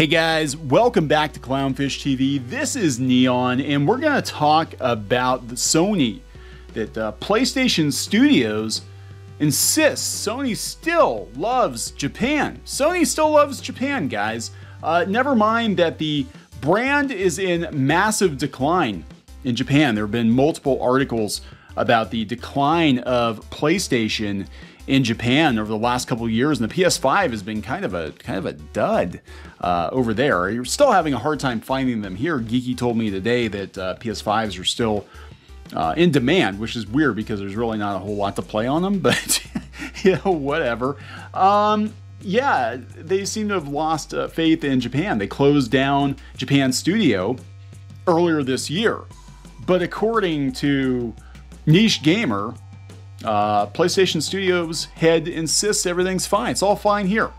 Hey guys, welcome back to Clownfish TV. This is Kneon, and we're going to talk about the Sony that uh, PlayStation Studios insists Sony still loves Japan. Sony still loves Japan, guys. Uh, never mind that the brand is in massive decline in Japan. There have been multiple articles about the decline of PlayStation in Japan over the last couple years, and the PS5 has been kind of a kind of a dud uh, over there. You're still having a hard time finding them here. Geeky told me today that uh, PS5s are still uh, in demand, which is weird because there's really not a whole lot to play on them. But you know, whatever. Um, yeah, they seem to have lost uh, faith in Japan. They closed down Japan Studio earlier this year, but according to Niche Gamer, uh, PlayStation Studios head insists everything's fine. It's all fine here.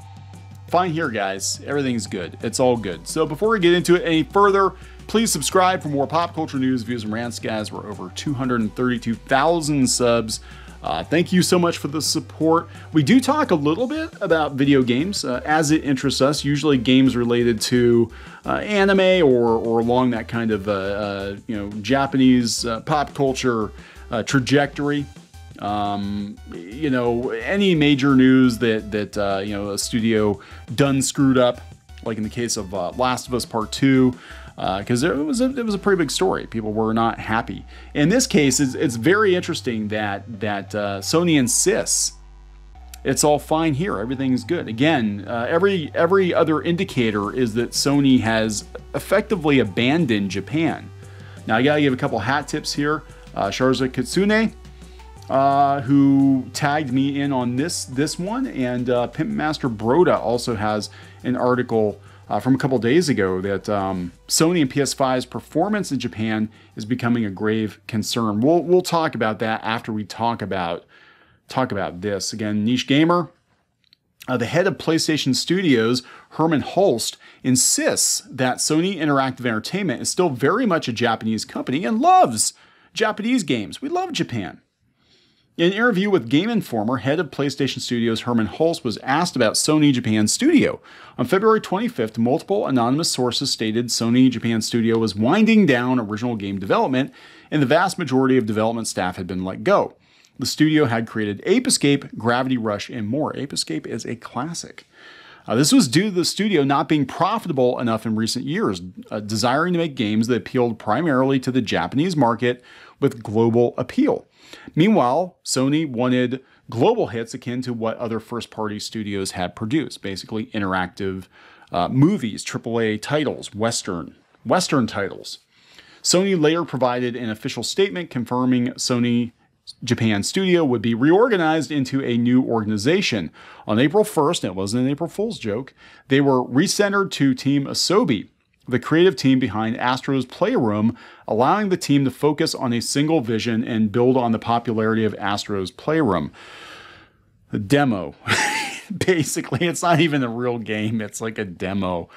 Fine here, guys. Everything's good. It's all good. So before we get into it any further, please subscribe for more pop culture news, views, and rants, guys. We're over 232,000 subs. Uh, thank you so much for the support. We do talk a little bit about video games uh, as it interests us, usually games related to uh, anime or, or along that kind of uh, uh, you know Japanese uh, pop culture trajectory. Um, you know, any major news that that uh, you know a studio done screwed up, like in the case of uh, Last of Us Part Two, because uh, it was a, it was a pretty big story. People were not happy. In this case, it's, it's very interesting that that uh, Sony insists it's all fine here. Everything's good. Again, uh, every every other indicator is that Sony has effectively abandoned Japan. Now I gotta give a couple hat tips here. Uh, Sharza Kitsune uh, who tagged me in on this this one, and uh, Pimp Master Broda also has an article uh, from a couple days ago that um, Sony and PS5's performance in Japan is becoming a grave concern. We'll we'll talk about that after we talk about talk about this again. Niche gamer. Uh, the head of PlayStation Studios, Herman Hulst, insists that Sony Interactive Entertainment is still very much a Japanese company and loves Japanese games. We love Japan. In an interview with Game Informer, head of PlayStation Studios Herman Hulst was asked about Sony Japan Studio. On February 25th, multiple anonymous sources stated Sony Japan Studio was winding down original game development, and the vast majority of development staff had been let go. The studio had created Ape Escape, Gravity Rush, and more. Ape Escape is a classic. Uh, this was due to the studio not being profitable enough in recent years, uh, desiring to make games that appealed primarily to the Japanese market with global appeal. Meanwhile, Sony wanted global hits akin to what other first party studios had produced, basically interactive uh, movies, AAA titles, Western, Western titles. Sony later provided an official statement confirming Sony Japan studio would be reorganized into a new organization. On April 1st, it wasn't an April Fool's joke, they were recentered to Team Asobi, the creative team behind Astro's Playroom, allowing the team to focus on a single vision and build on the popularity of Astro's Playroom. The demo. Basically, it's not even a real game, it's like a demo.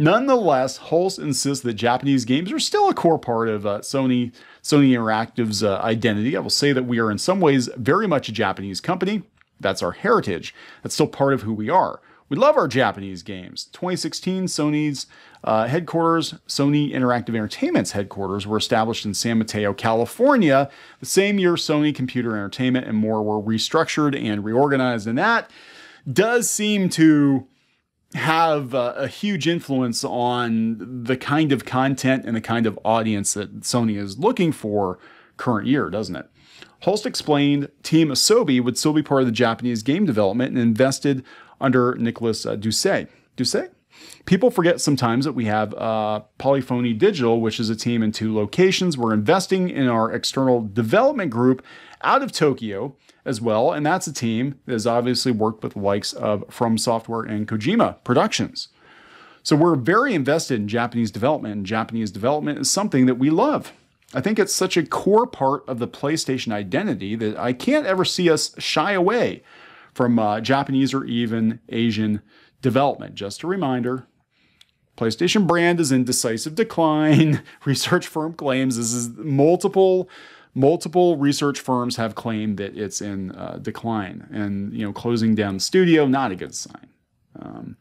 Nonetheless, Hulst insists that Japanese games are still a core part of uh, Sony Sony Interactive's uh, identity. I will say that we are in some ways very much a Japanese company. That's our heritage. That's still part of who we are. We love our Japanese games. 2016, Sony's uh, headquarters, Sony Interactive Entertainment's headquarters, were established in San Mateo, California. The same year, Sony Computer Entertainment and more were restructured and reorganized, and that does seem to have a, a huge influence on the kind of content and the kind of audience that Sony is looking for current year, doesn't it? Hulst explained Team Asobi would still be part of the Japanese game development and invested under Nicolas uh, Doucet. Doucet? People forget sometimes that we have uh, Polyphony Digital, which is a team in two locations. We're investing in our external development group out of Tokyo as well, and that's a team that has obviously worked with the likes of From Software and Kojima Productions. So we're very invested in Japanese development, and Japanese development is something that we love. I think it's such a core part of the PlayStation identity that I can't ever see us shy away from uh, Japanese or even Asian development. Just a reminder PlayStation brand is in decisive decline. research firm claims this is multiple multiple research firms have claimed that it's in uh, decline and you know closing down the studio not a good sign um,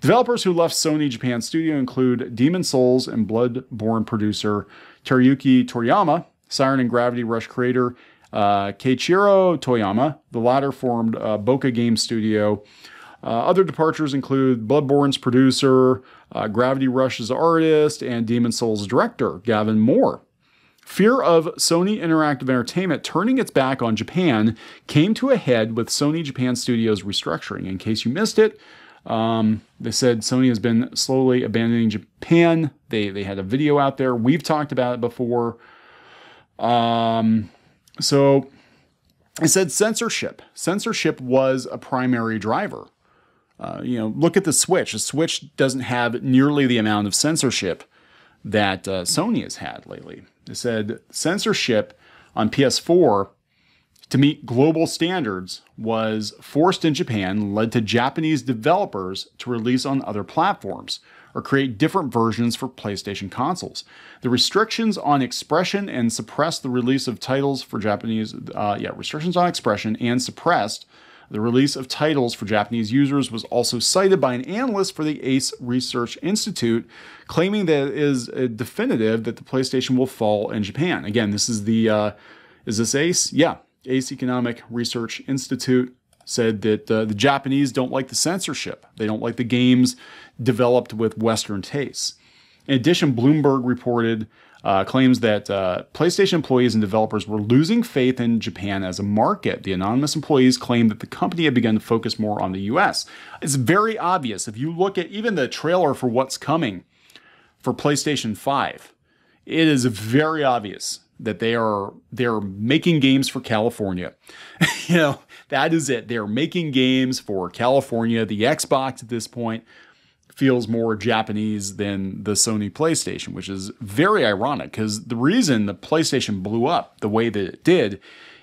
Developers who left Sony Japan Studio include Demon Souls and Bloodborne producer Teruyuki Toriyama, Siren and Gravity Rush creator uh, Keiichiro Toyama. The latter formed uh, Bokeh Game Studio. Uh, other departures include Bloodborne's producer, uh, Gravity Rush's artist, and Demon Souls director Gavin Moore. Fear of Sony Interactive Entertainment turning its back on Japan came to a head with Sony Japan Studios restructuring. In case you missed it, um, they said Sony has been slowly abandoning Japan. They they had a video out there. We've talked about it before. Um, so it said censorship. Censorship was a primary driver. Uh, you know, look at the Switch. The Switch doesn't have nearly the amount of censorship that uh, Sony has had lately. It said censorship on PS4 to meet global standards was forced in Japan, led to Japanese developers to release on other platforms or create different versions for PlayStation consoles. The restrictions on expression and suppressed the release of titles for Japanese, uh, yeah, restrictions on expression and suppressed the release of titles for Japanese users was also cited by an analyst for the ACE Research Institute, claiming that it is definitive that the PlayStation will fall in Japan. Again, this is the, uh, is this ACE? Yeah, ACE Economic Research Institute said that uh, the Japanese don't like the censorship. They don't like the games developed with Western tastes. In addition, Bloomberg reported uh, claims that uh, PlayStation employees and developers were losing faith in Japan as a market. The anonymous employees claimed that the company had begun to focus more on the US. It's very obvious if you look at even the trailer for what's coming for PlayStation 5, it is very obvious that they are they're making games for California. you know, that is it. They're making games for California. The Xbox at this point feels more Japanese than the Sony PlayStation, which is very ironic because the reason the PlayStation blew up the way that it did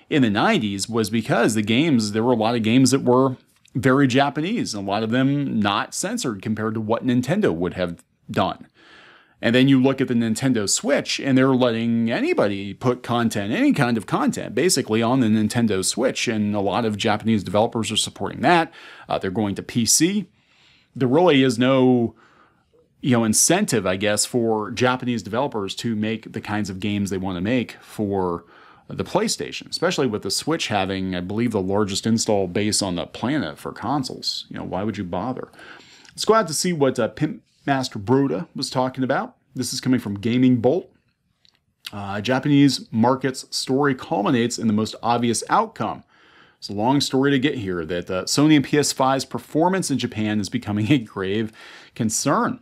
in the 90s was because the games, there were a lot of games that were very Japanese, and a lot of them not censored compared to what Nintendo would have done. And then you look at the Nintendo Switch, and they're letting anybody put content, any kind of content, basically on the Nintendo Switch. And a lot of Japanese developers are supporting that. Uh, they're going to PC there really is no you know incentive i guess for japanese developers to make the kinds of games they want to make for the playstation especially with the switch having i believe the largest install base on the planet for consoles. You know why would you bother? Let's go out to see what uh, pimp master broda was talking about. This is coming from gaming bolt. Uh, japanese market's story culminates in the most obvious outcome it's a long story to get here that uh, Sony and PS5's performance in Japan is becoming a grave concern.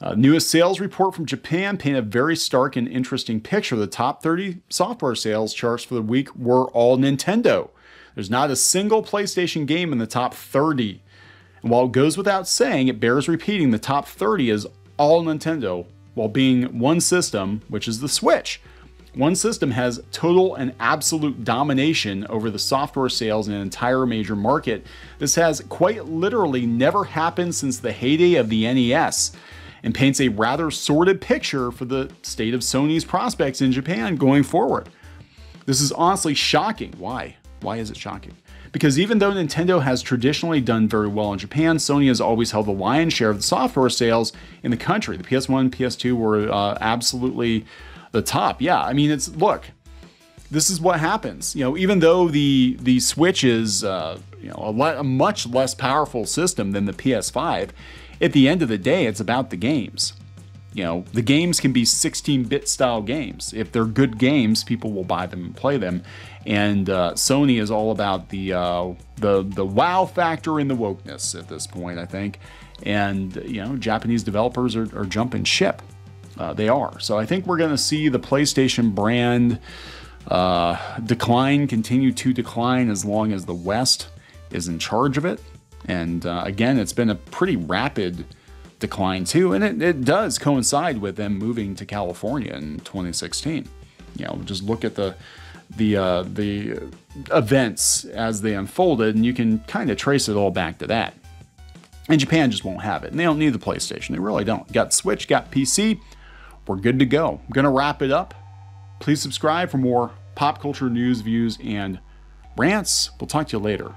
Uh, newest sales report from Japan paint a very stark and interesting picture. The top 30 software sales charts for the week were all Nintendo. There's not a single PlayStation game in the top 30. And while it goes without saying, it bears repeating the top 30 is all Nintendo, while being one system, which is the Switch. One system has total and absolute domination over the software sales in an entire major market. This has quite literally never happened since the heyday of the NES and paints a rather sordid picture for the state of Sony's prospects in Japan going forward. This is honestly shocking. Why? Why is it shocking? Because even though Nintendo has traditionally done very well in Japan, Sony has always held the lion's share of the software sales in the country. The PS1, PS2 were uh, absolutely the top. Yeah, I mean, it's look, this is what happens. You know, even though the the Switch is uh, you know a, le- a much less powerful system than the PS5, at the end of the day, it's about the games. You know, the games can be 16-bit style games. If they're good games, people will buy them and play them. And uh, Sony is all about the uh, the the wow factor in the wokeness at this point, I think. And you know, Japanese developers are, are jumping ship. Uh, they are. So I think we're going to see the PlayStation brand uh, decline, continue to decline as long as the West is in charge of it. And uh, again, it's been a pretty rapid decline too, and it, it does coincide with them moving to California in 2016. You know, just look at the the uh, the events as they unfolded, and you can kind of trace it all back to that. And Japan just won't have it, and they don't need the PlayStation. They really don't. Got Switch, got PC we're good to go. I'm going to wrap it up. Please subscribe for more pop culture news, views, and rants. We'll talk to you later.